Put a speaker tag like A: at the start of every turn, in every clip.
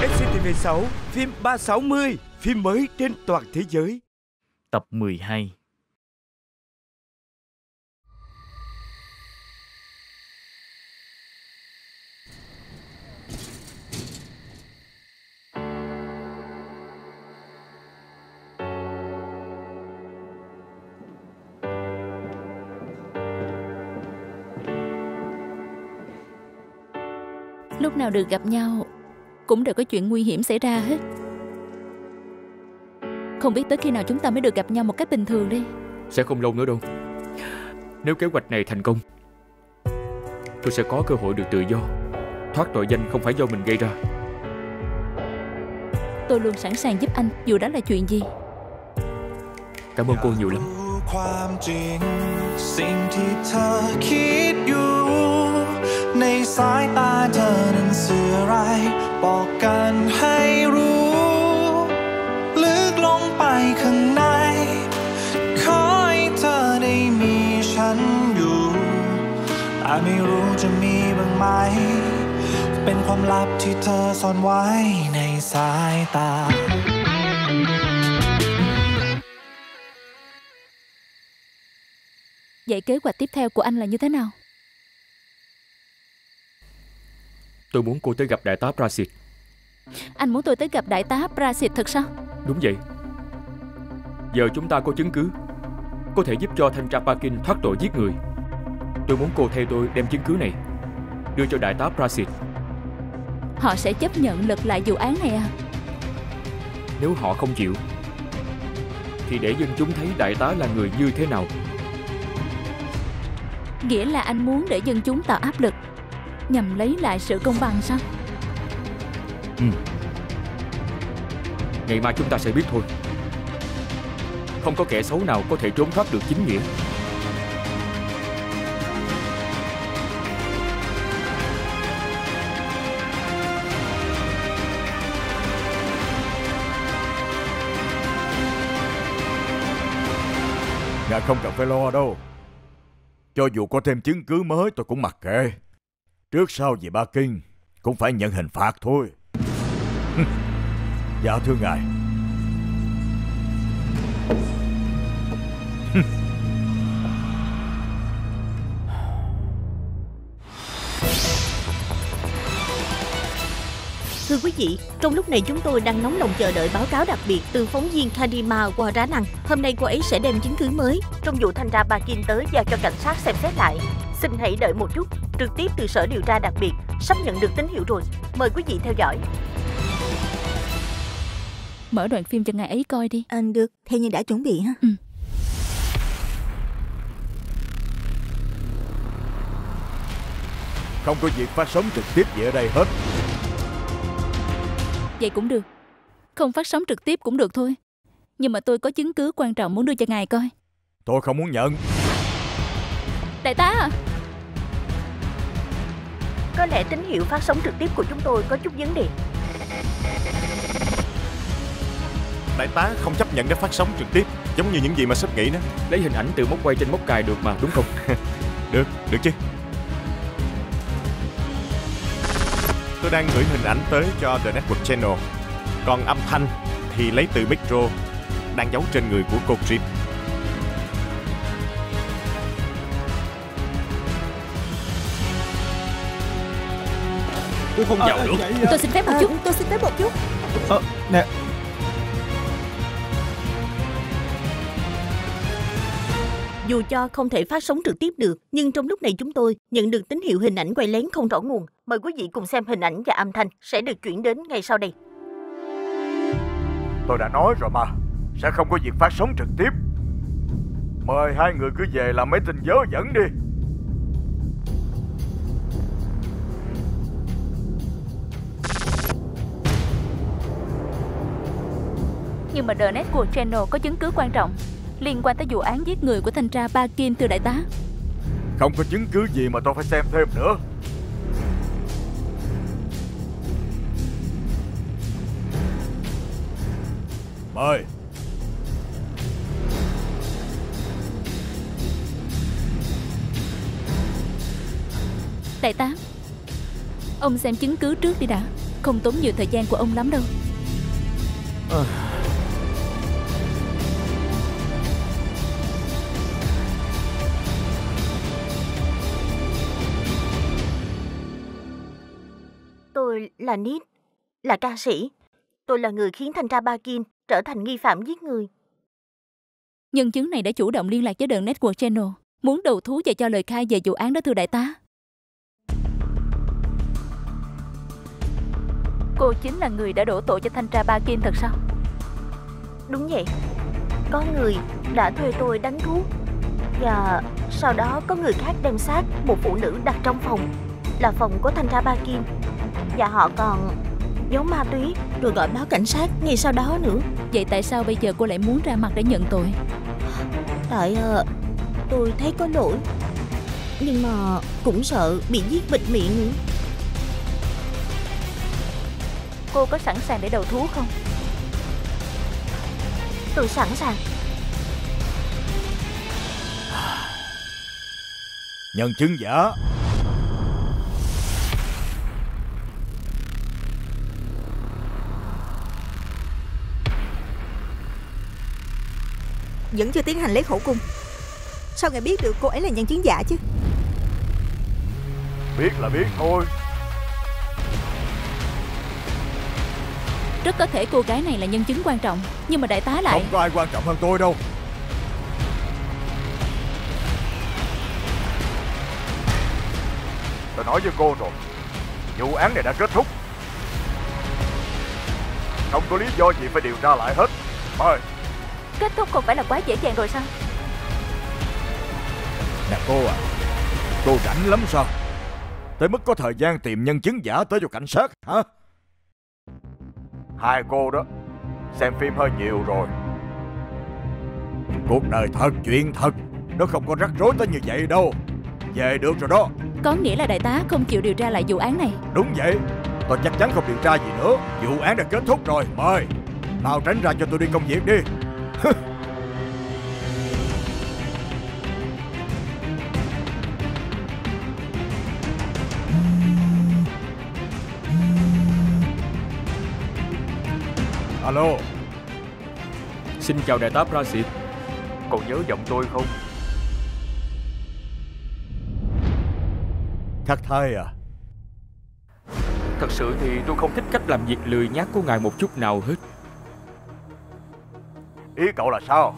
A: SCTV6, phim 360, phim mới trên toàn thế giới.
B: Tập 12
C: Lúc nào được gặp nhau Cũng đều có chuyện nguy hiểm xảy ra hết Không biết tới khi nào chúng ta mới được gặp nhau một cách bình thường đây
D: Sẽ không lâu nữa đâu Nếu kế hoạch này thành công Tôi sẽ có cơ hội được tự do Thoát tội danh không phải do mình gây ra
C: Tôi luôn sẵn sàng giúp anh Dù đó là chuyện gì
D: Cảm ơn cô nhiều lắm
E: ความจริง สิ่งที่เธอคิดอยู่ ในสายตาเธอนั้นสื่ออะไร บอกกันให้รู้ ลึกลงไปข้างใน ขอให้เธอได้มีฉันอยู่แต่ไม่รู้จะมีบ้างไหม เป็นความลับที่เธอซ่อนไว้ในสายตา
C: Vậy kế hoạch tiếp theo của anh là như thế nào
D: Tôi muốn cô tới gặp đại tá Prasit
C: Anh muốn tôi tới gặp đại tá Prasit thật sao?
D: Đúng vậy. Giờ chúng ta có chứng cứ Có thể giúp cho thanh tra Parkin thoát tội giết người. Tôi muốn cô theo tôi đem chứng cứ này Đưa cho đại tá Prasit.
C: Họ sẽ chấp nhận lật lại vụ án này à?
D: Nếu họ không chịu Thì để dân chúng thấy đại tá là người như thế nào.
C: Nghĩa là anh muốn để dân chúng tạo áp lực Nhằm lấy lại sự công bằng sao Ừ.
D: Ngày mai chúng ta sẽ biết thôi Không có kẻ xấu nào có thể trốn thoát được chính nghĩa
F: Ngài không cần phải lo đâu. Cho dù có thêm chứng cứ mới, tôi cũng mặc kệ. Trước sau gì ba Kinh, cũng phải nhận hình phạt thôi dạ thưa ngài.
G: Thưa quý vị, trong lúc này chúng tôi đang nóng lòng chờ đợi báo cáo đặc biệt từ phóng viên Kadima Waranan. Hôm nay cô ấy sẽ đem chứng cứ mới trong vụ thanh tra Bakin tới giao cho cảnh sát xem xét lại. Xin hãy đợi một chút, trực tiếp từ sở điều tra đặc biệt, sắp nhận được tín hiệu rồi. Mời quý vị theo dõi.
C: Mở đoạn phim cho ngài ấy coi đi
H: Anh được, theo như đã chuẩn bị ha.
C: Ừ.
F: Không có việc phát sóng trực tiếp gì ở đây hết.
C: Vậy cũng được Không phát sóng trực tiếp cũng được thôi Nhưng mà tôi có chứng cứ quan trọng muốn đưa cho ngài coi
F: Tôi không muốn nhận.
C: Đại tá à
G: Có lẽ tín hiệu phát sóng trực tiếp của chúng tôi có chút vấn đề.
I: Đại tá không chấp nhận để phát sóng trực tiếp Giống như những gì mà sếp nghĩ đó.
D: Lấy hình ảnh từ mốc quay trên mốc cài được mà đúng không?
I: Được, được chứ. Tôi đang gửi hình ảnh tới cho The Network Channel. Còn âm thanh thì lấy từ micro Đang giấu trên người của cô Trip
D: Tôi không vào được.
C: Tôi xin phép một
H: À,
C: chút.
H: tôi xin phép một chút.
J: Ờ, nè
G: Dù cho không thể phát sóng trực tiếp được, nhưng trong lúc này chúng tôi nhận được tín hiệu hình ảnh quay lén không rõ nguồn. Mời quý vị cùng xem hình ảnh và âm thanh sẽ được chuyển đến ngay sau đây.
F: Tôi đã nói rồi mà. Sẽ không có việc phát sóng trực tiếp. Mời hai người cứ về làm mấy tin dớ dẫn đi.
C: Nhưng mà The Network Channel có chứng cứ quan trọng Liên quan tới vụ án giết người của thanh tra Ba Kim từ đại tá
F: Không có chứng cứ gì mà tôi phải xem thêm nữa. Mời.
C: Đại tá Ông xem chứng cứ trước đi đã Không tốn nhiều thời gian của ông lắm đâu
G: Tôi là Nít, là ca sĩ. Tôi là người khiến thanh tra Bakin trở thành nghi phạm giết người.
C: Nhân chứng này đã chủ động liên lạc với The Network Channel Muốn đầu thú và cho lời khai về vụ án đó thưa đại tá Cô chính là người đã đổ tội cho thanh tra Ba Kim thật sao?
G: Đúng vậy. Có người đã thuê tôi đánh thuốc. Và sau đó có người khác đem xác một phụ nữ đặt trong phòng. Là phòng của thanh tra Bakin. Và họ còn giấu ma túy rồi gọi báo cảnh sát ngay sau đó nữa.
C: Vậy tại sao bây giờ cô lại muốn ra mặt để nhận tội?
G: Tại ờ, tôi thấy có lỗi Nhưng mà cũng sợ bị giết bịt miệng nữa
C: Cô có sẵn sàng để đầu thú không?
G: Tôi sẵn sàng
F: Nhân chứng giả
H: Vẫn chưa tiến hành lấy khẩu cung. Sao ngài biết được cô ấy là nhân chứng giả chứ?
F: Biết là biết thôi.
C: Rất có thể cô gái này là nhân chứng quan trọng Nhưng mà đại tá lại.
F: Không có ai quan trọng hơn tôi đâu. Tôi nói với cô rồi Vụ án này đã kết thúc. Không có lý do gì phải điều tra lại hết. Mời
C: Kết thúc không phải là quá dễ dàng rồi sao?
F: Nè cô à Cô rảnh lắm sao? Tới mức có thời gian tìm nhân chứng giả tới cho cảnh sát hả? Hai cô đó Xem phim hơi nhiều rồi. Cuộc đời thật chuyện thật Nó không có rắc rối tới như vậy đâu. Về được rồi đó.
C: Có nghĩa là đại tá không chịu điều tra lại vụ án này.
F: Đúng vậy. Tôi chắc chắn không điều tra gì nữa. Vụ án đã kết thúc rồi Mời. Mau tránh ra cho tôi đi công việc đi Alo
D: Xin chào đại tá Prasit. Còn nhớ giọng tôi không?
F: Khắc thai à?
D: Thật sự thì tôi không thích cách làm việc lười nhác của ngài một chút nào hết.
F: Ý cậu là sao?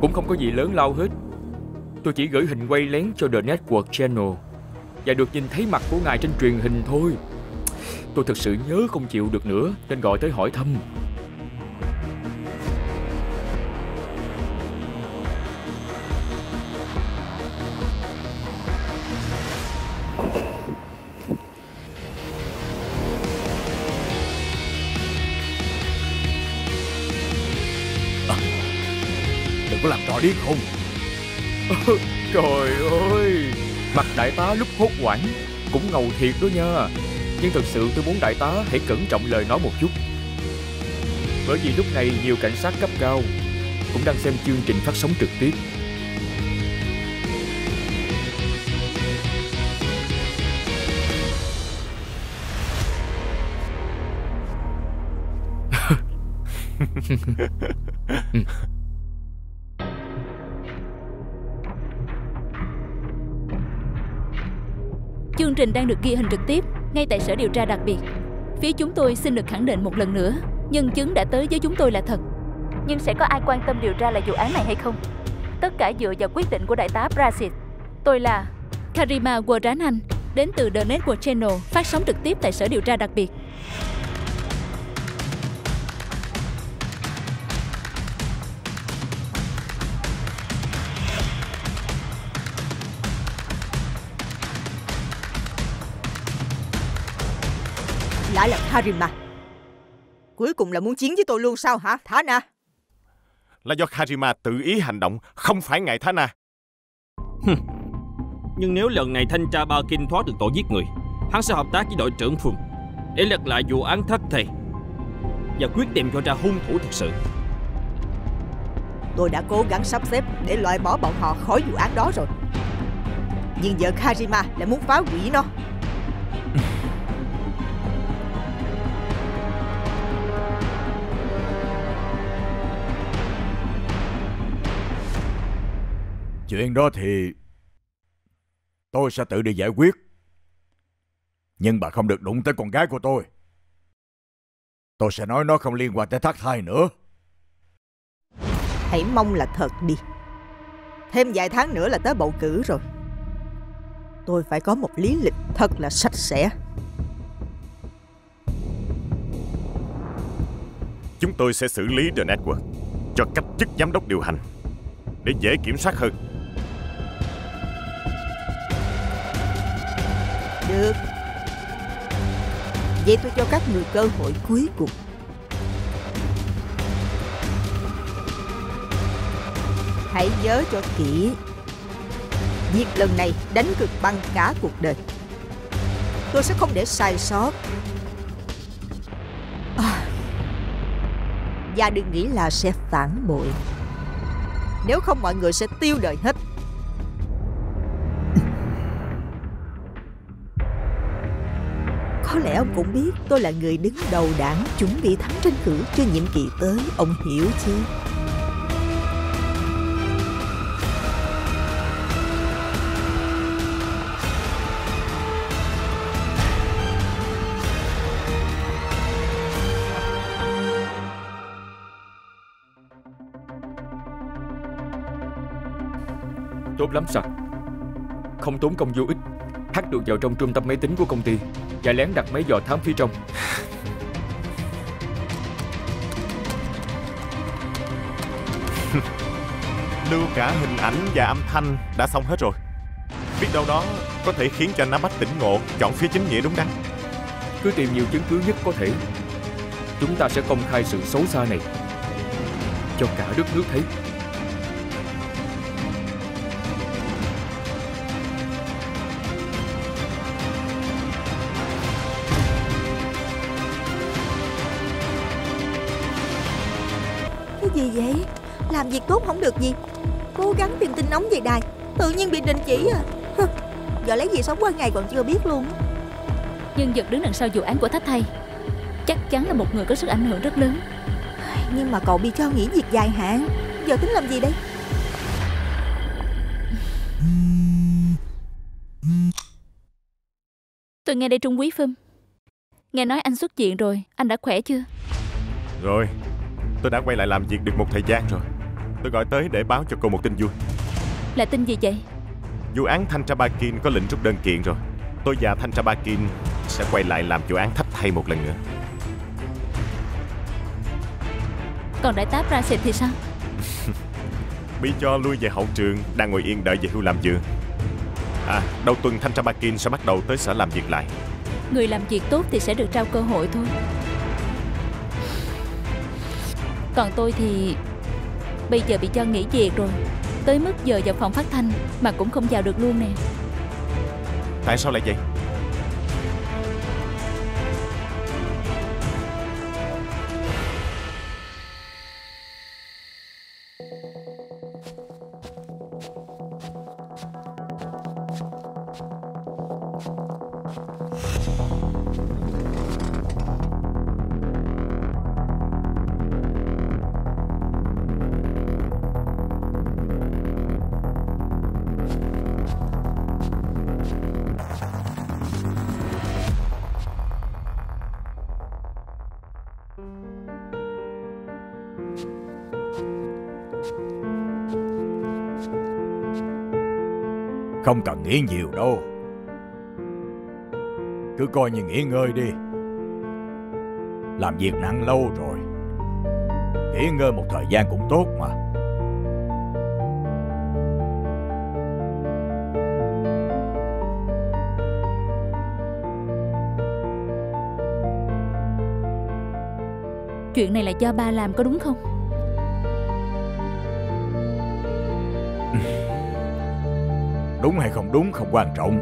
D: Cũng không có gì lớn lao hết. Tôi chỉ gửi hình quay lén cho The Network Channel Và được nhìn thấy mặt của ngài trên truyền hình thôi Tôi thật sự nhớ không chịu được nữa Nên gọi tới hỏi thăm.
F: Đừng có làm trò điên khùng
D: Trời ơi! Mặt đại tá lúc hốt hoảng Cũng ngầu thiệt đó nha nhưng thật sự tôi muốn đại tá hãy cẩn trọng lời nói một chút. Bởi vì lúc này nhiều cảnh sát cấp cao Cũng đang xem chương trình phát sóng trực tiếp.
C: Chương trình đang được ghi hình trực tiếp ngay tại sở điều tra đặc biệt. Phía chúng tôi xin được khẳng định một lần nữa, nhân chứng đã tới với chúng tôi là thật. Nhưng sẽ có ai quan tâm điều tra lại vụ án này hay không? Tất cả dựa vào quyết định của đại tá Brasit. Tôi là Karima Anh đến từ The Network Channel, phát sóng trực tiếp tại sở điều tra đặc biệt.
H: Lại là Karima Cuối cùng là muốn chiến với tôi luôn sao hả Thana
I: Là do Karima tự ý hành động Không phải ngài Thana
J: Nhưng nếu lần này thanh tra Ba Kinh thoát được tội giết người Hắn sẽ hợp tác với đội trưởng phường Để lật lại vụ án thất thề Và quyết tìm cho ra hung thủ thực sự.
H: Tôi đã cố gắng sắp xếp để loại bỏ bọn họ khỏi vụ án đó rồi. Nhưng giờ Karima lại muốn phá hủy nó
F: Chuyện đó thì tôi sẽ tự đi giải quyết. Nhưng bà không được đụng tới con gái của tôi. Tôi sẽ nói nó không liên quan tới thác thai nữa.
H: Hãy mong là thật đi. Thêm vài tháng nữa là tới bầu cử rồi. Tôi phải có một lý lịch thật là sạch sẽ.
I: Chúng tôi sẽ xử lý The Network cho cách chức giám đốc điều hành để dễ kiểm soát hơn.
H: Được. Vậy tôi cho các người cơ hội cuối cùng. Hãy nhớ cho kỹ. Việc lần này đánh cực băng cả cuộc đời. Tôi sẽ không để sai sót. À. Và đừng nghĩ là sẽ phản bội. Nếu không, mọi người sẽ tiêu đời hết. Có lẽ ông cũng biết tôi là người đứng đầu đảng chuẩn bị thắng tranh cử cho nhiệm kỳ tới, ông hiểu chứ?
D: Tốt lắm sạch Không tốn công vô ích. Hack được vào trong trung tâm máy tính của công ty. Và lén đặt máy dò thám phía trong.
I: Lưu cả hình ảnh và âm thanh đã xong hết rồi. Biết đâu đó có thể khiến cho Nam Bách tỉnh ngộ Chọn phía chính nghĩa đúng đắn.
D: Cứ tìm nhiều chứng cứ nhất có thể Chúng ta sẽ công khai sự xấu xa này Cho cả đất nước thấy
G: tốt không được gì. Cố gắng tìm tin nóng về đài Tự nhiên bị đình chỉ à. Hừ, Giờ lấy gì sống qua ngày còn chưa biết luôn.
C: Nhân vật đứng đằng sau vụ án của Thách Thay Chắc chắn là một người có sức ảnh hưởng rất lớn.
G: Nhưng mà cậu bị cho nghỉ việc dài hạn. Giờ tính làm gì đây?
C: Tôi nghe đây Trung Quý Phâm Nghe nói anh xuất viện rồi Anh đã khỏe chưa?
I: Rồi Tôi đã quay lại làm việc được một thời gian rồi Tôi gọi tới để báo cho cô một tin vui.
C: Là tin gì vậy?
I: Vụ án Thanh Tra Bakin có lệnh rút đơn kiện rồi. Tôi và Thanh Tra Bakin sẽ quay lại làm vụ án thách thay một lần nữa.
C: Còn đại tá Prasit thì sao?
I: Bị cho lui về hậu trường Đang ngồi yên đợi về hưu làm dựa À đầu tuần Thanh Tra Bakin sẽ bắt đầu tới sở làm việc lại.
C: Người làm việc tốt thì sẽ được trao cơ hội thôi. Còn tôi thì Bây giờ bị cho nghỉ việc rồi. Tới mức giờ vào phòng phát thanh Mà cũng không vào được luôn nè.
I: Tại sao lại vậy?
F: Không cần nghĩ nhiều đâu. Cứ coi như nghỉ ngơi đi. Làm việc nặng lâu rồi. Nghỉ ngơi một thời gian cũng tốt mà.
C: Chuyện này là do ba làm có đúng không?
F: Đúng hay không đúng không quan trọng.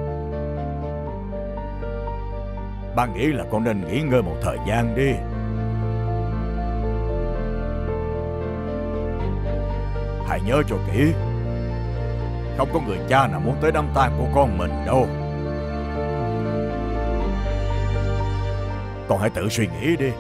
F: Ba nghĩ là con nên nghỉ ngơi một thời gian đi. Hãy nhớ cho kỹ, Không có người cha nào muốn tới đám tang của con mình đâu. Con hãy tự suy nghĩ đi.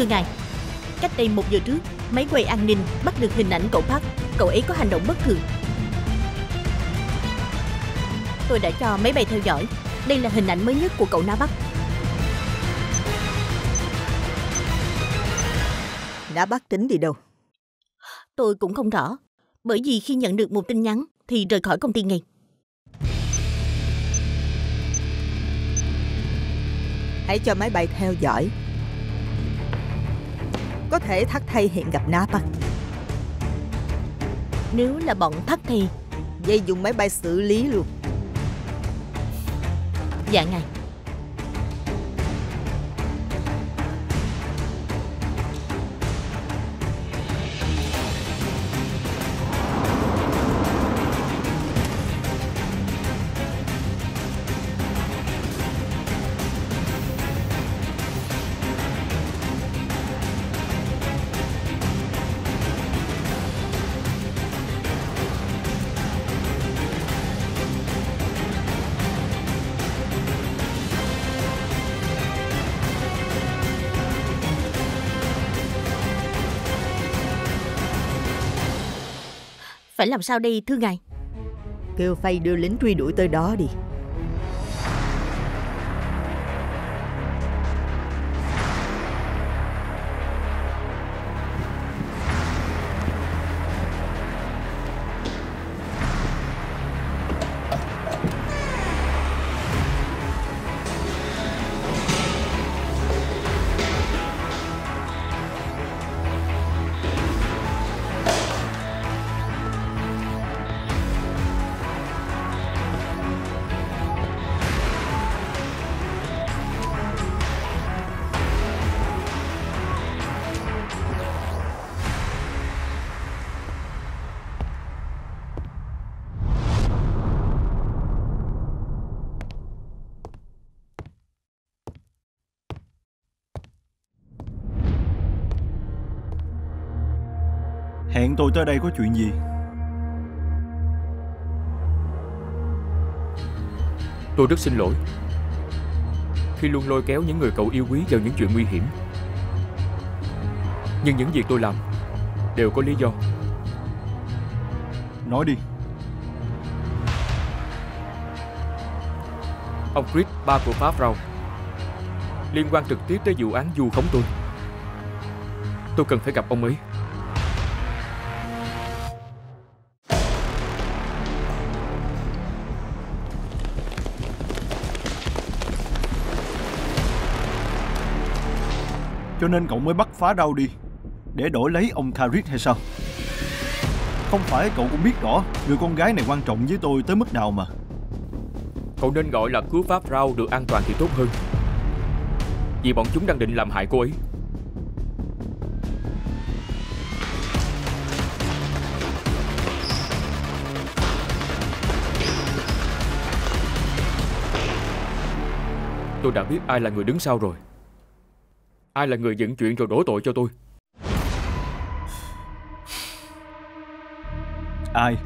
G: Thưa ngài, cách đây một giờ trước, máy quay an ninh bắt được hình ảnh cậu Park. Cậu ấy có hành động bất thường. Tôi đã cho máy bay theo dõi. Đây là hình ảnh mới nhất của cậu Na Bắc.
H: Đã bắt tính đi đâu?
G: Tôi cũng không rõ. Bởi vì khi nhận được một tin nhắn thì rời khỏi công ty ngay.
H: Hãy cho máy bay theo dõi. Có thể thắt thay hiện gặp Napa.
G: Nếu là bọn thắt thì
H: Dây dùng máy bay xử lý luôn.
G: Dạ ngài Phải làm sao đây, thưa ngài
H: Kêu phay đưa lính truy đuổi tới đó đi.
K: Tôi tới đây có chuyện gì?
D: Tôi rất xin lỗi. Khi luôn lôi kéo những người cậu yêu quý vào những chuyện nguy hiểm. Nhưng những việc tôi làm Đều có lý do.
K: Nói đi.
D: Ông Chris, ba của Pháp Rao Liên quan trực tiếp tới vụ án du khống tôi. Tôi cần phải gặp ông ấy
K: Cho nên cậu mới bắt phá rau đi. Để đổi lấy ông Tharit hay sao? Không phải cậu cũng biết rõ, Người con gái này quan trọng với tôi tới mức nào mà.
D: Cậu nên gọi là cứu Pháp rau được an toàn thì tốt hơn. Vì bọn chúng đang định làm hại cô ấy. Tôi đã biết ai là người đứng sau rồi. Ai là người dựng chuyện rồi đổ tội cho tôi?
K: Ai?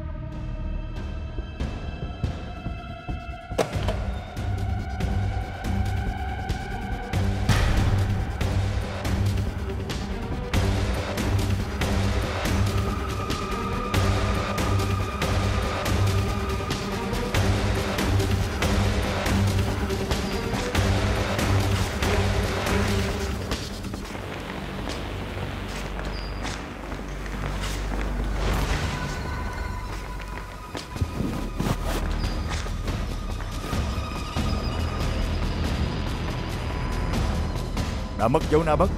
F: Đã mất dấu Na Bất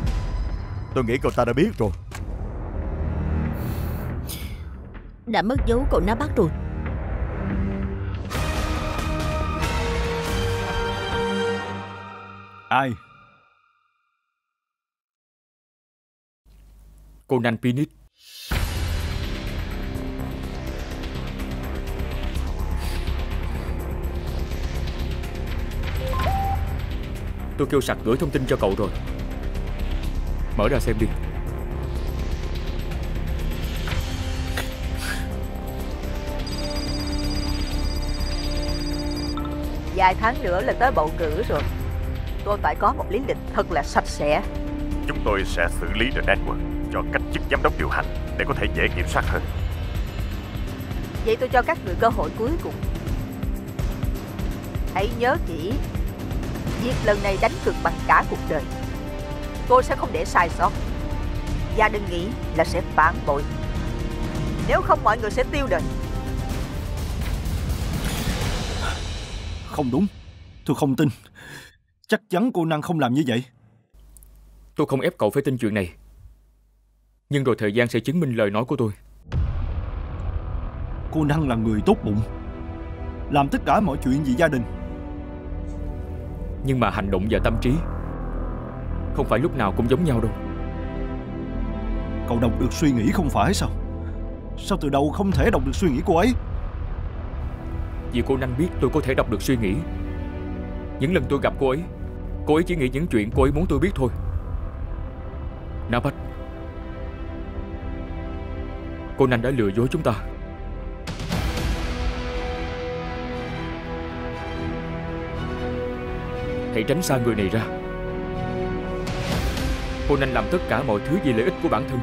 F: Tôi nghĩ cậu ta đã biết rồi.
G: Đã mất dấu cậu Na Bắc rồi.
K: Ai?
D: Conan Pinit Tôi kêu sạc gửi thông tin cho cậu rồi Mở ra xem đi
H: Vài tháng nữa là tới bầu cử rồi. Tôi phải có một lý lịch thật là sạch sẽ.
I: Chúng tôi sẽ xử lý The Network cho cách chức giám đốc điều hành để có thể dễ kiểm soát hơn.
H: Vậy tôi cho các người cơ hội cuối cùng. Hãy nhớ kỹ, việc lần này đánh cược bằng cả cuộc đời. Tôi sẽ không để sai sót. Và đừng nghĩ là sẽ phản bội. Nếu không mọi người sẽ tiêu đời.
K: Không đúng Tôi không tin Chắc chắn cô Năng không làm như vậy
D: Tôi không ép cậu phải tin chuyện này Nhưng rồi thời gian sẽ chứng minh lời nói của tôi
K: Cô Năng là người tốt bụng Làm tất cả mọi chuyện vì gia đình
D: Nhưng mà hành động và tâm trí Không phải lúc nào cũng giống nhau đâu.
K: Cậu đọc được suy nghĩ không phải sao? Sao từ đầu không thể đọc được suy nghĩ cô ấy?
D: Vì cô Năng biết tôi có thể đọc được suy nghĩ. Những lần tôi gặp cô ấy Cô ấy chỉ nghĩ những chuyện cô ấy muốn tôi biết thôi. Nabat Cô Năng đã lừa dối chúng ta Hãy tránh xa người này ra. Cô Nanh làm tất cả mọi thứ vì lợi ích của bản thân.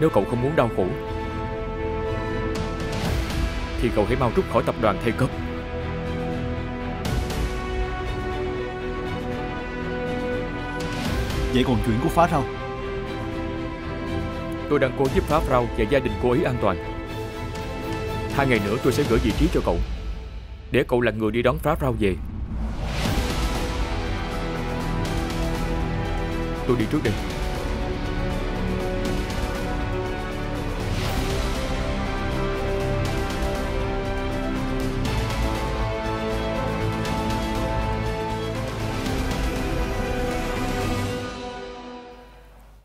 D: Nếu cậu không muốn đau khổ Thì cậu hãy mau rút khỏi tập đoàn thay cấp.
K: Vậy còn chuyện của phá rau.
D: Tôi đang cố giúp phá rau và gia đình cô ấy an toàn. Hai ngày nữa tôi sẽ gửi vị trí cho cậu. Để cậu là người đi đón phá rau về Tôi đi trước đây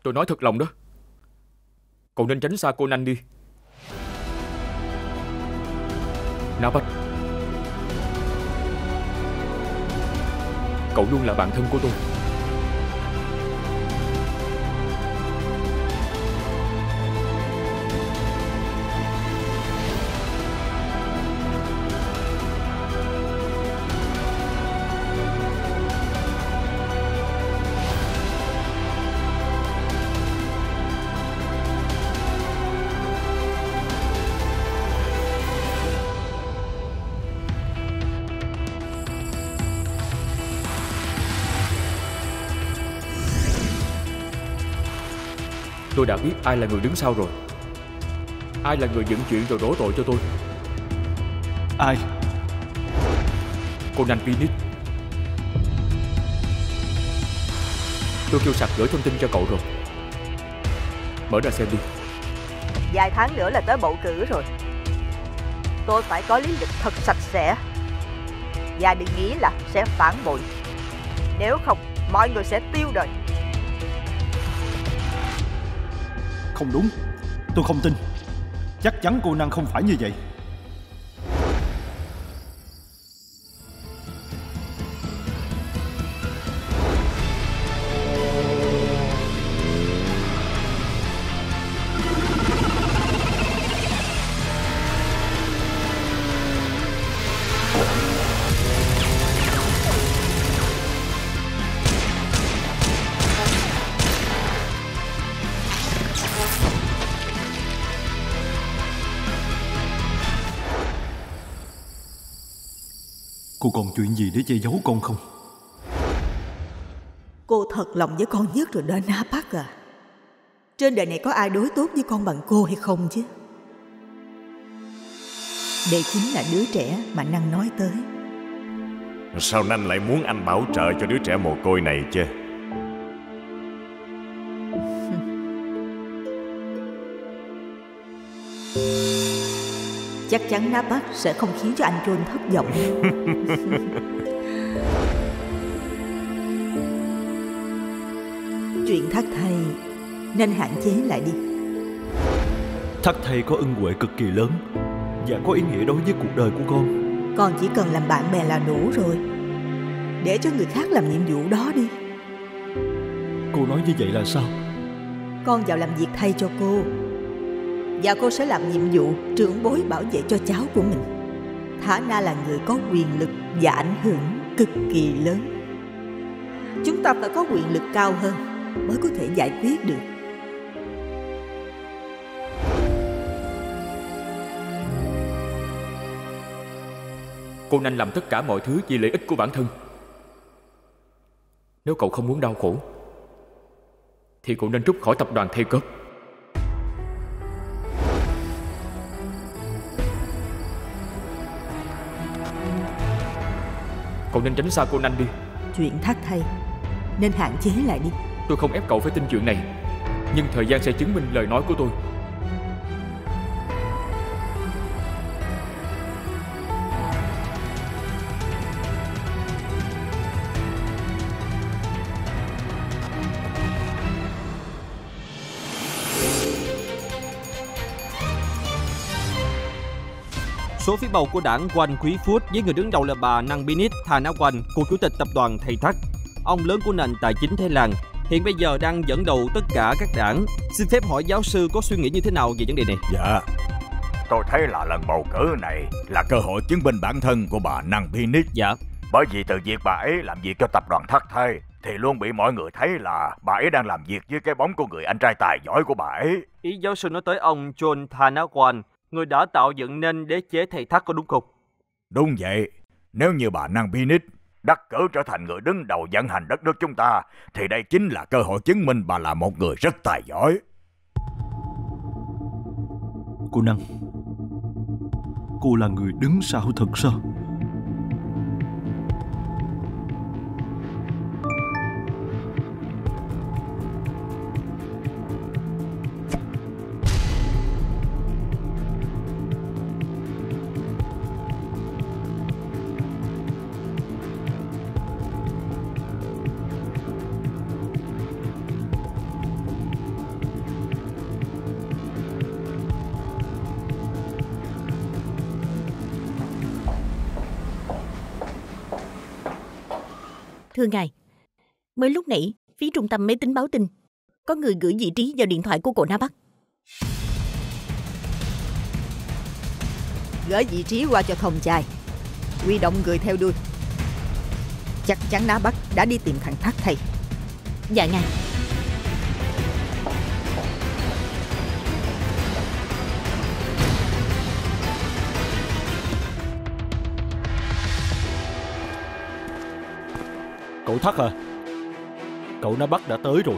D: Tôi nói thật lòng đó. Cậu nên tránh xa cô Nanh đi. Nào Bách Cậu luôn là bạn thân của tôi. Biết ai là người đứng sau rồi Ai là người dẫn chuyện rồi đổ tội cho tôi
K: Ai
D: Cô Nan Phoenix Tôi kêu sạc gửi thông tin cho cậu rồi Mở ra xem đi
H: Vài tháng nữa là tới bầu cử rồi. Tôi phải có lý lịch thật sạch sẽ. Và đừng nghĩ là sẽ phản bội. Nếu không, mọi người sẽ tiêu đời.
K: Không đúng. Tôi không tin. Chắc chắn cô Năng không phải như vậy. Còn chuyện gì để che giấu con không
H: Cô thật lòng với con nhất rồi đó Na Park à. Trên đời này có ai đối tốt với con bằng cô hay không chứ? Đây chính là đứa trẻ mà Năng nói tới.
I: Sao Nanh lại muốn anh bảo trợ cho đứa trẻ mồ côi này chứ
H: Chắc chắn Na Park sẽ không khiến cho anh John thất vọng. Chuyện thắt thầy nên hạn chế lại đi.
K: Thắt thầy có ân huệ cực kỳ lớn Và có ý nghĩa đối với cuộc đời của con
H: Con chỉ cần làm bạn bè là đủ rồi. Để cho người khác làm nhiệm vụ đó đi.
K: Cô nói như vậy là sao
H: Con vào làm việc thay cho cô. Và cô sẽ làm nhiệm vụ trưởng bối bảo vệ cho cháu của mình. Thả Na là người có quyền lực và ảnh hưởng cực kỳ lớn.
L: Chúng ta phải có quyền lực cao hơn Mới có thể giải quyết được
D: Cô nên làm tất cả mọi thứ vì lợi ích của bản thân Nếu cậu không muốn đau khổ, Thì cậu nên rút khỏi tập đoàn Thê cấp Cậu nên tránh xa cô Nanh đi.
L: Chuyện thắt thay. Nên hạn chế lại đi.
D: Tôi không ép cậu phải tin chuyện này. Nhưng thời gian sẽ chứng minh lời nói của tôi
J: phiếu bầu của đảng Quanh Quý Phút với người đứng đầu là bà Năng Binit Thanawan, cựu chủ tịch tập đoàn Thầy Thắt, ông lớn của nền tài chính Thái Lan, hiện bây giờ đang dẫn đầu tất cả các đảng. Xin phép hỏi giáo sư có suy nghĩ như thế nào về vấn đề này?
F: Dạ. Tôi thấy là lần bầu cử này Là cơ hội chứng minh bản thân của bà Năng Pinnick
J: Dạ.
F: Bởi vì từ việc bà ấy làm việc cho tập đoàn Thắt Thây Thì luôn bị mọi người thấy là bà ấy đang làm việc với cái bóng của người anh trai tài giỏi của bà ấy.
J: Ý giáo sư nói tới ông John Thanawan, người đã tạo dựng nên đế chế thầy thắt có đúng không?
F: Đúng vậy. Nếu như bà Năng Pinnick đắc cử trở thành người đứng đầu vận hành đất nước chúng ta Thì đây chính là cơ hội chứng minh bà là một người rất tài giỏi.
K: Cô Năng Cô là người đứng sau thật sao
G: Thưa ngài, mới lúc nãy, phía trung tâm máy tính báo tin, có người gửi vị trí vào điện thoại của cô Na Bắc.
H: Gửi vị trí qua cho thông trai Huy động người theo đuôi Chắc chắn Ná Bắc đã đi tìm thằng Thắt thầy
G: Dạ ngài.
K: Cậu thất à? Cậu nó bắt đã tới rồi.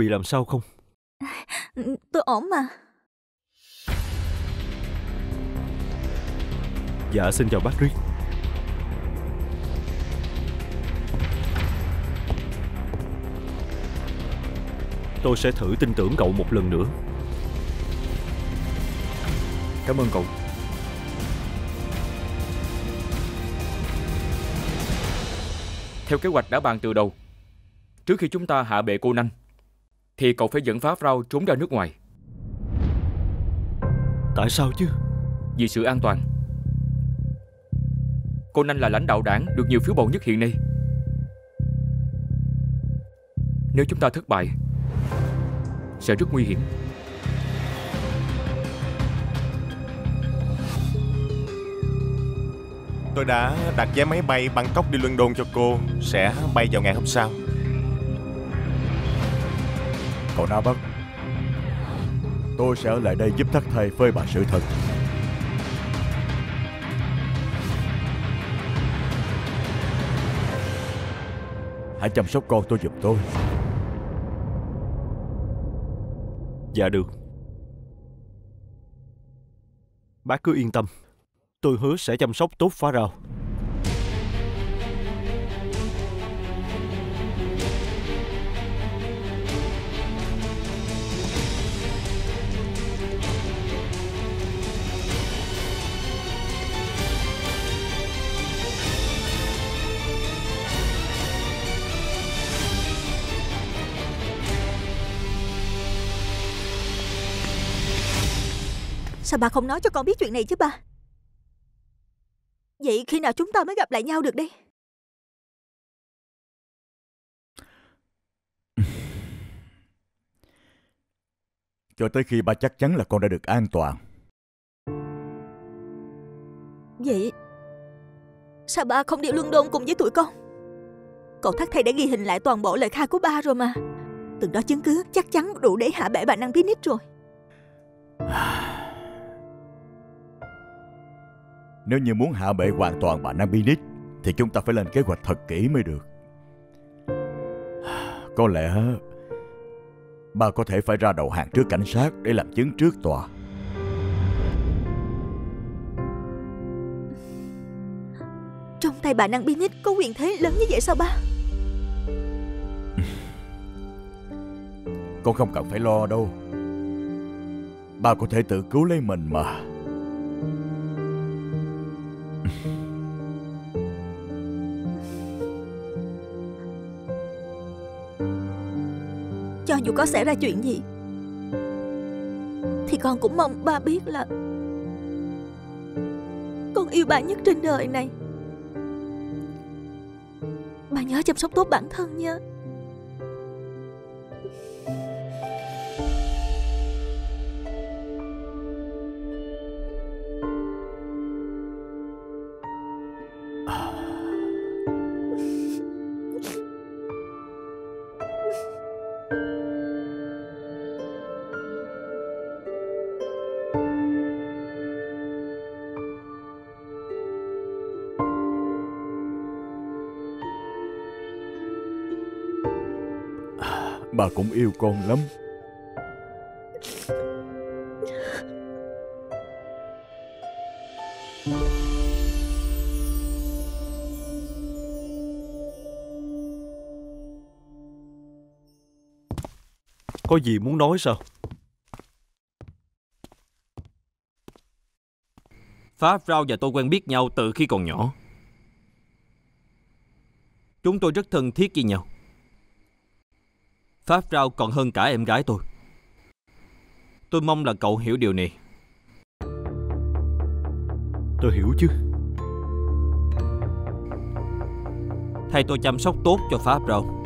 K: Bị làm sao không?
G: Tôi ổn mà.
K: Dạ xin chào bác Riết Tôi sẽ thử tin tưởng cậu một lần nữa.
D: Cảm ơn cậu. Theo kế hoạch đã bàn từ đầu Trước khi chúng ta hạ bệ cô Nanh Thì cậu phải dẫn Pháp Rao trốn ra nước ngoài.
K: Tại sao chứ?
D: Vì sự an toàn. Cô Nanh là lãnh đạo đảng được nhiều phiếu bầu nhất hiện nay. Nếu chúng ta thất bại Sẽ rất nguy hiểm.
I: Tôi đã đặt vé máy bay Bangkok đi London cho cô Sẽ bay vào ngày hôm sau
F: Cậu Na Bắc Tôi sẽ ở lại đây giúp thắt thầy phơi bày sự thật Hãy chăm sóc con tôi giùm tôi.
K: Dạ được. Bác cứ yên tâm. Tôi hứa sẽ chăm sóc tốt phá rào
L: Sao bà không nói cho con biết chuyện này chứ ba Vậy khi nào chúng ta mới gặp lại nhau được đây?
F: Cho tới khi ba chắc chắn là con đã được an toàn.
L: Vậy Sao ba không đi London cùng với tụi con? Cậu thắt thầy đã ghi hình lại toàn bộ lời khai của ba rồi mà. Từng đó chứng cứ chắc chắn đủ để hạ bệ bà năng Phoenix rồi
F: Nếu như muốn hạ bệ hoàn toàn bà Nam Phoenix Thì chúng ta phải lên kế hoạch thật kỹ mới được. Có lẽ Ba có thể phải ra đầu hàng trước cảnh sát Để làm chứng trước tòa.
L: Trong tay bà năng Phoenix có quyền thế lớn như vậy sao ba?
F: Con không cần phải lo đâu. Ba có thể tự cứu lấy mình mà
L: dù có xảy ra chuyện gì, Thì con cũng mong ba biết là Con yêu ba nhất trên đời này. Ba nhớ chăm sóc tốt bản thân nha
F: Ba cũng yêu con lắm
K: Có gì muốn nói sao
J: Pháp Rao và tôi quen biết nhau từ khi còn nhỏ. Chúng tôi rất thân thiết với nhau. Pháp Rao còn hơn cả em gái tôi. Tôi mong là cậu hiểu điều này.
K: Tôi hiểu chứ
J: Thay tôi chăm sóc tốt cho Pháp Rao.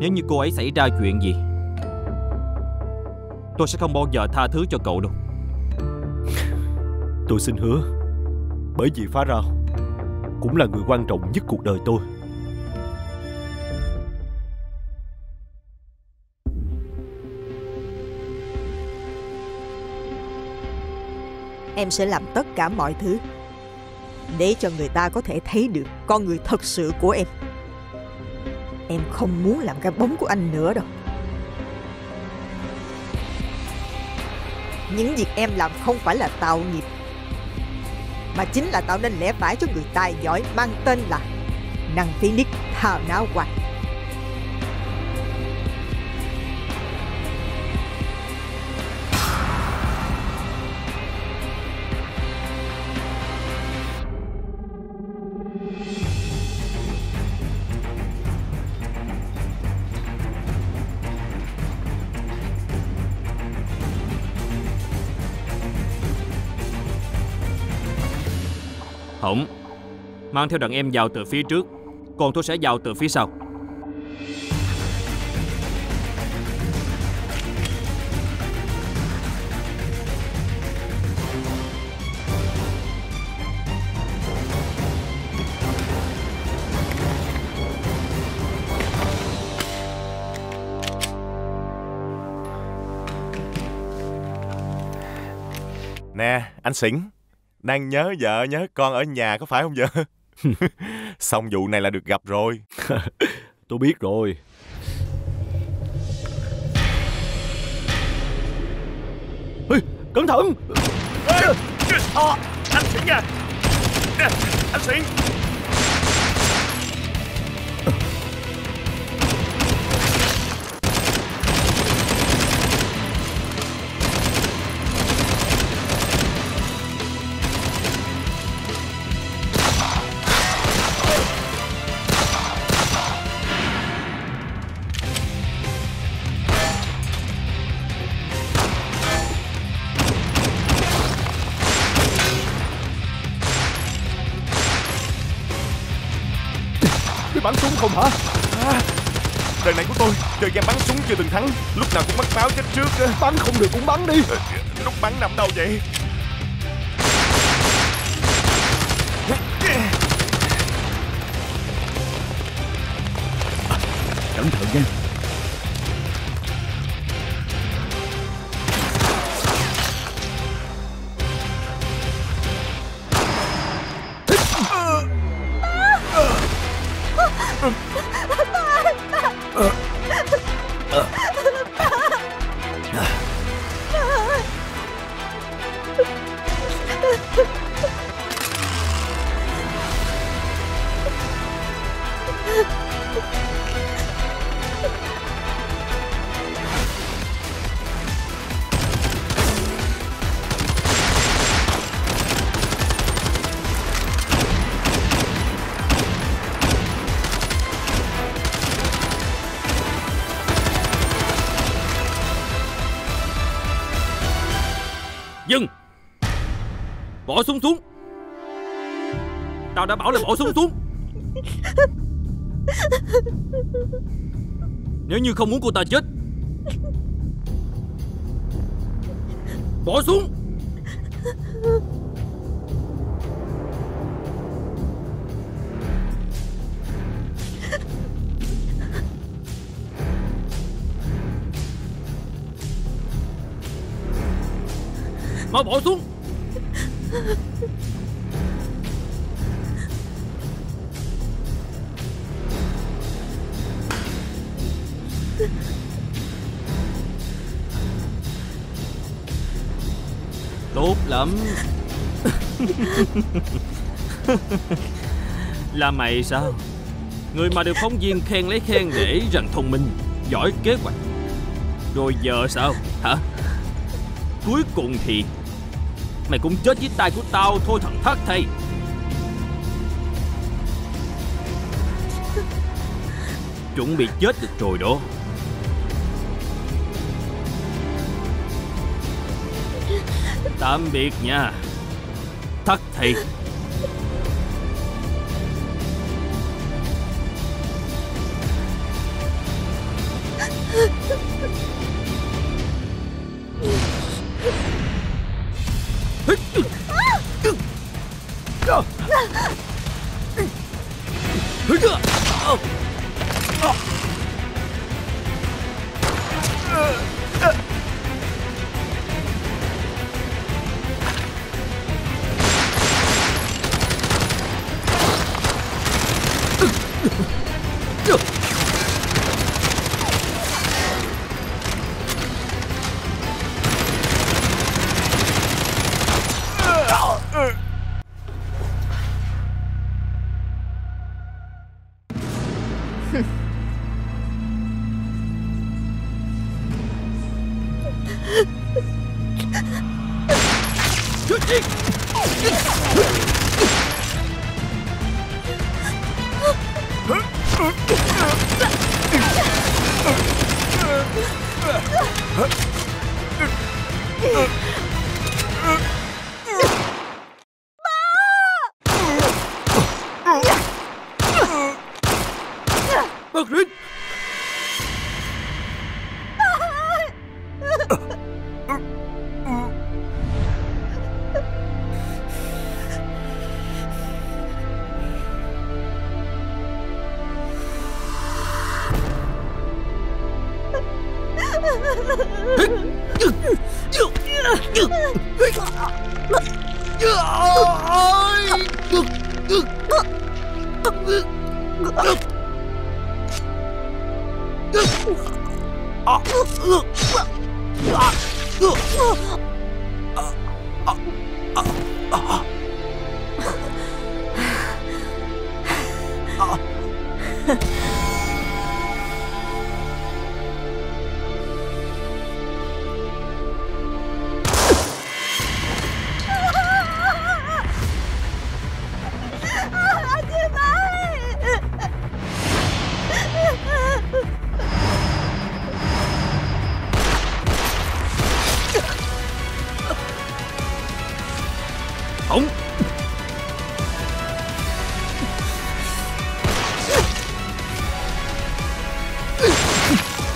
J: Nếu như cô ấy xảy ra chuyện gì, tôi sẽ không bao giờ tha thứ cho cậu đâu.
K: Tôi xin hứa Bởi vì Phá Rao Cũng là người quan trọng nhất cuộc đời tôi
H: Em sẽ làm tất cả mọi thứ Để cho người ta có thể thấy được Con người thật sự của em Em không muốn làm cái bóng của anh nữa đâu Những việc em làm không phải là tạo nghiệp, Mà chính là tạo nên lẽ phải cho người tài giỏi Mang tên là Năng Phoenix Thao Náo
J: Quạt. Mang theo đàn em vào từ phía trước Còn tôi sẽ vào từ phía sau
I: Nè, anh sĩnh Đang nhớ vợ nhớ con ở nhà có phải không vợ? Xong vụ này là được gặp rồi.
K: Tôi biết rồi. Ê, Cẩn thận!
A: Ờ, anh Xỉn nha! Nè, Anh Xỉn
K: không hả?
I: Đời này của tôi Chơi game bắn súng chưa từng thắng. Lúc nào cũng mất máu chết trước.
K: Bắn không được cũng bắn đi.
I: Lúc bắn nằm đâu vậy
J: Bỏ súng xuống. Tao đã bảo là bỏ súng xuống. Nếu như không muốn cô ta chết, Bỏ xuống. Mau bỏ xuống. Tốt lắm. Là mày sao? Người mà được phóng viên khen lấy khen để rằng thông minh, Giỏi kế hoạch. Rồi giờ sao, hả? Cuối cùng thì Mày cũng chết dưới tay của tao, thôi thằng thất thầy Chuẩn bị chết được rồi đó. Tạm biệt nha, Thất thầy Good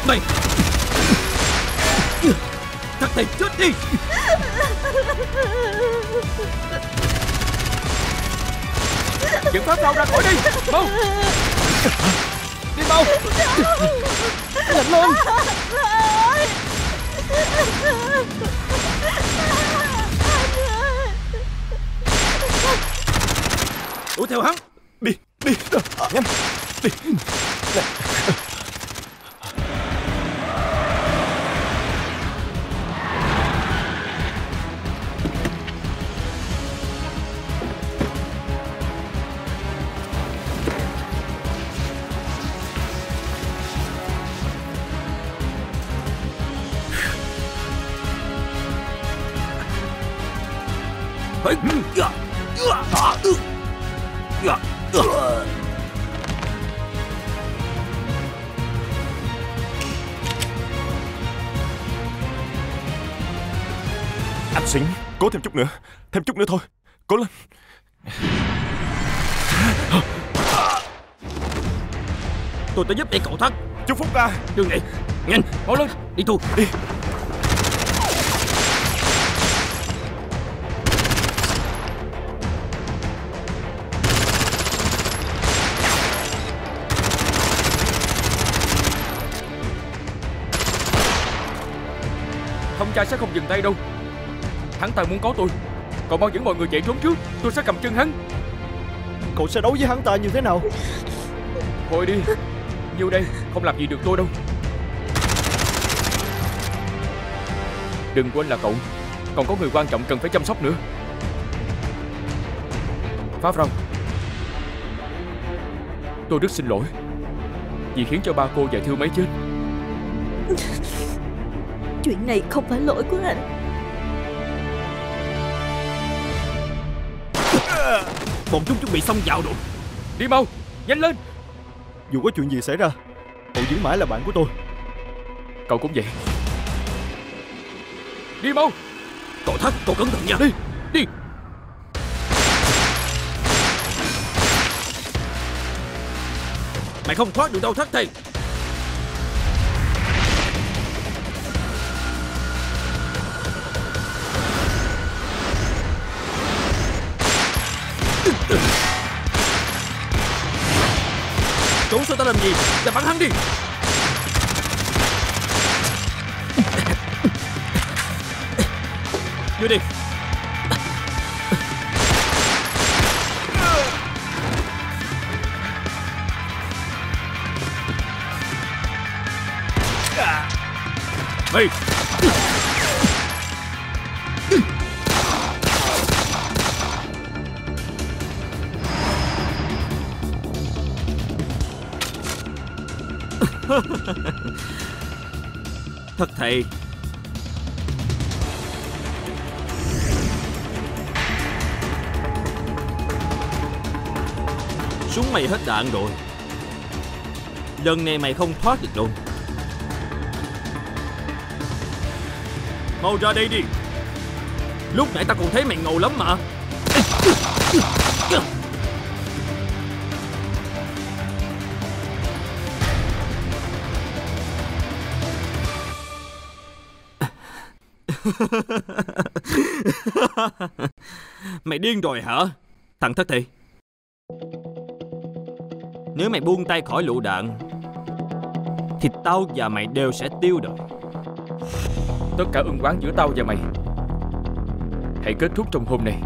J: Mày Thằng thầy chết đi.
D: Dẫn pháp đâu ra khỏi đi. Mau. Đi mau.
J: Lạnh luôn Đuổi theo hắn.
I: Đi, đi, nhanh. Đi. Anh Cố thêm chút nữa Thêm chút nữa thôi. Cố lên.
J: Tôi tới giúp để cậu thắt.
I: Chúc phúc ra
J: Đừng này Nhanh Mau lên Đi thôi
I: Đi.
D: Thông cha sẽ không dừng tay đâu Hắn ta muốn có tôi. Còn bao dẫn mọi người chạy trốn trước Tôi sẽ cầm chân hắn.
K: Cậu sẽ đấu với hắn ta như thế nào?
D: Thôi đi. Nhiêu đây không làm gì được tôi đâu. Đừng quên là cậu. Còn có người quan trọng cần phải chăm sóc nữa. Pháp Rong Tôi rất xin lỗi. Vì khiến cho ba cô và Thư mấy chết.
L: Chuyện này không phải lỗi của anh
J: Bọn chúng chuẩn bị xông vào rồi.
D: Đi mau Nhanh lên.
K: Dù có chuyện gì xảy ra Cậu vẫn mãi là bạn của tôi.
D: Cậu cũng vậy. Đi mau.
J: Cậu thắt cậu cẩn thận nha.
D: Đi Đi.
J: Mày không thoát được đâu thắt thầy Ta làm gì? Là bắn hắn đi. Vô đi. Hey thầy Súng mày hết đạn rồi. Lần này mày không thoát được đâu. Mau ra đây đi. Lúc nãy ta còn thấy mày ngầu lắm mà. Mày điên rồi hả? Thằng thất thị Nếu mày buông tay khỏi lựu đạn, Thì tao và mày đều sẽ tiêu đời.
D: Tất cả ân oán giữa tao và mày Hãy kết thúc trong hôm nay.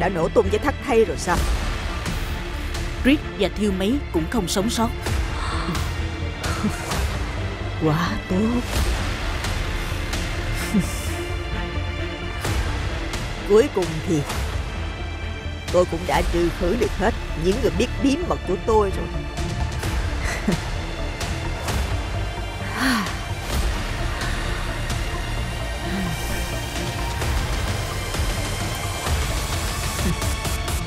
H: Đã nổ tung với thắt thay rồi sao?
G: Reed và Thiêu Mấy cũng không sống sót.
H: Quá tốt. Cuối cùng thì Tôi cũng đã trừ khử được hết Những người biết bí mật của tôi rồi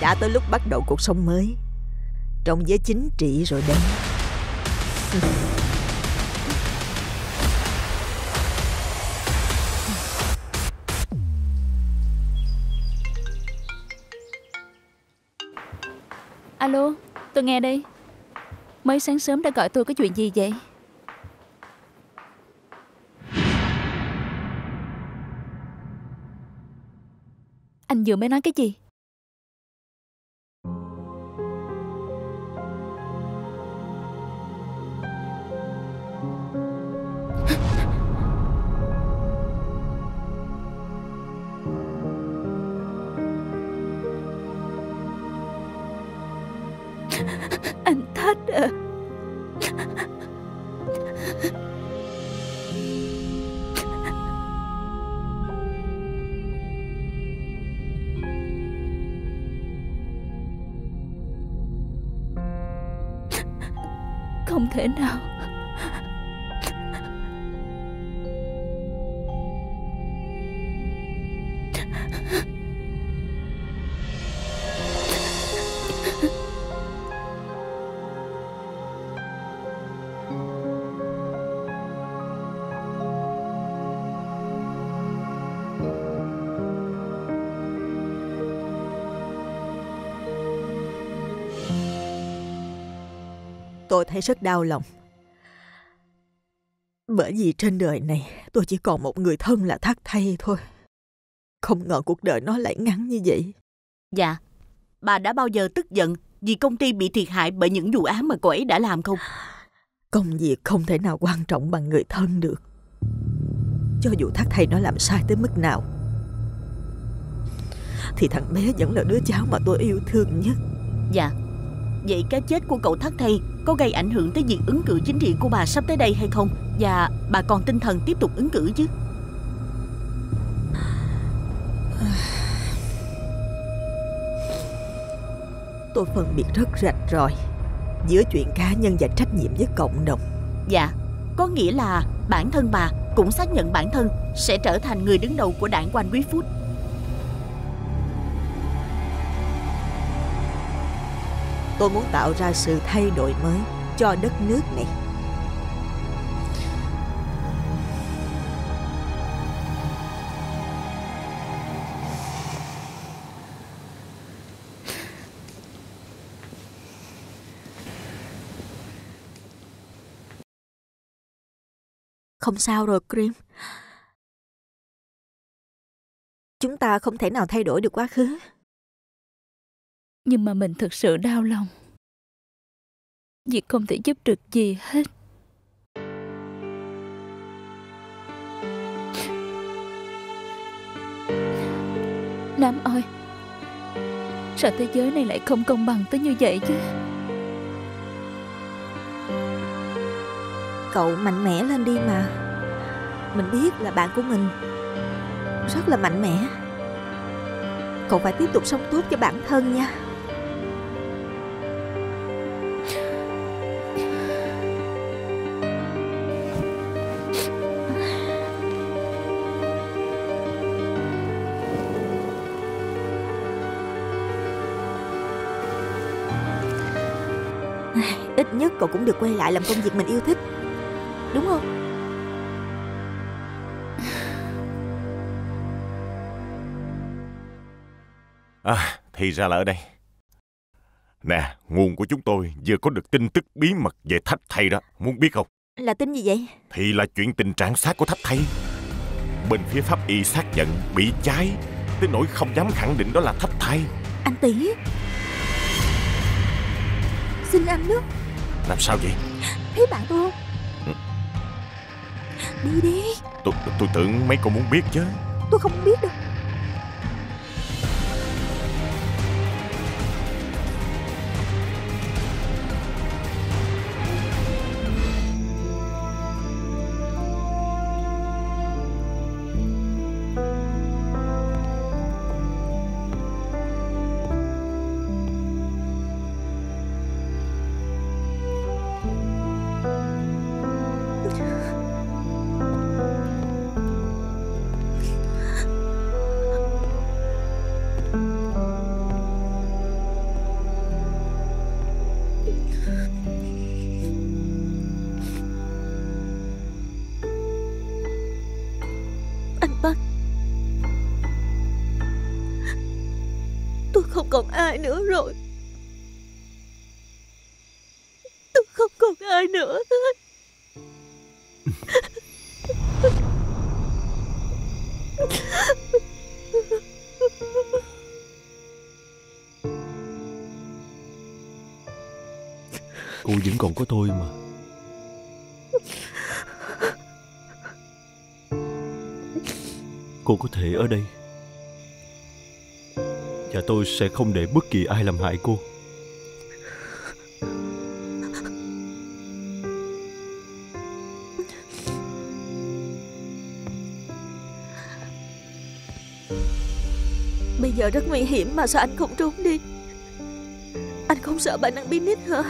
H: Đã tới lúc bắt đầu cuộc sống mới Trong giới chính trị rồi đấy
C: Alo, tôi nghe đây Mới sáng sớm đã gọi tôi có chuyện gì vậy? Anh vừa mới nói cái gì? Hết. À Không thể nào.
H: Tôi thấy rất đau lòng. Bởi vì trên đời này Tôi chỉ còn một người thân là thắt thay thôi. Không ngờ cuộc đời nó lại ngắn như vậy.
G: Dạ Bà đã bao giờ tức giận Vì công ty bị thiệt hại bởi những vụ án mà cô ấy đã làm không?
H: Công việc không thể nào quan trọng bằng người thân được. Cho dù thắt thầy nó làm sai tới mức nào Thì thằng bé vẫn là đứa cháu mà tôi yêu thương nhất.
G: Dạ Vậy cái chết của cậu thắt thầy có gây ảnh hưởng tới việc ứng cử chính trị của bà sắp tới đây hay không? Và bà còn tinh thần tiếp tục ứng cử chứ?
H: Tôi phân biệt rất rạch ròi Giữa chuyện cá nhân và trách nhiệm với cộng đồng
G: Dạ Có nghĩa là bản thân bà cũng xác nhận bản thân Sẽ trở thành người đứng đầu của đảng One Quý Food
H: Tôi muốn tạo ra sự thay đổi mới cho đất nước này
L: Không sao rồi, Cream. Chúng ta không thể nào thay đổi được quá khứ.
C: Nhưng mà mình thực sự đau lòng việc không thể giúp được gì hết Nam ơi, Sao thế giới này lại không công bằng tới như vậy chứ
L: Cậu mạnh mẽ lên đi mà. Mình biết là bạn của mình rất là mạnh mẽ. Cậu phải tiếp tục sống tốt cho bản thân nha. Cũng được quay lại làm công việc mình yêu thích Đúng không?
I: À, thì ra là ở đây. Nè, nguồn của chúng tôi vừa có được tin tức bí mật về thách thầy đó, muốn biết không?
L: Là tin gì vậy?
I: Thì là chuyện tình trạng xác của thách thầy. Bên phía pháp y xác nhận bị cháy, tới nỗi không dám khẳng định đó là thách thầy.
L: Anh Tỷ Xin anh nước
I: Làm sao vậy?
L: Thấy bạn tôi không?
I: Ừ.
L: Đi đi
I: Tôi, tôi tưởng mấy cô muốn biết chứ.
L: Tôi không biết đâu
H: còn ai nữa rồi. Tôi không còn ai nữa.
K: Cô vẫn còn có tôi mà. Cô có thể ở đây. Và tôi sẽ không để bất kỳ ai làm hại cô.
H: Bây giờ rất nguy hiểm mà sao anh không trốn đi? Anh không sợ bà năng Binit hả?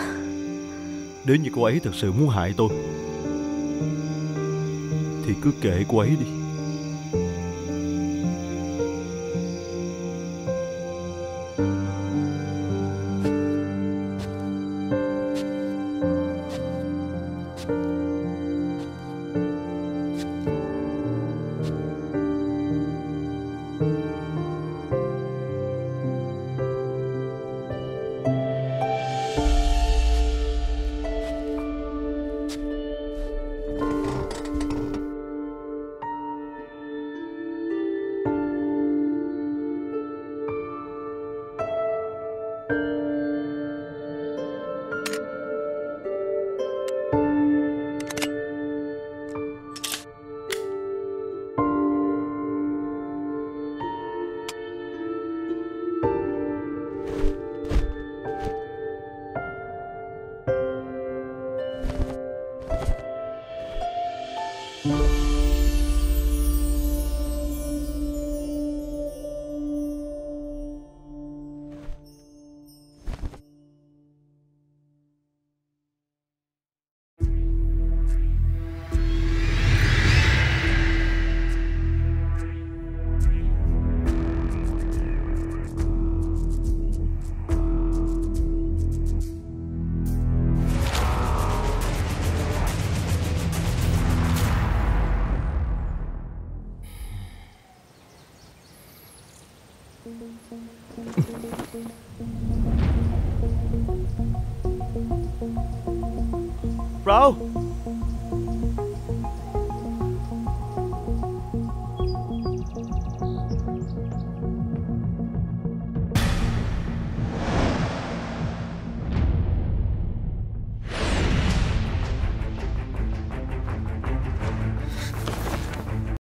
K: Nếu như cô ấy thật sự muốn hại tôi Thì cứ kệ cô ấy đi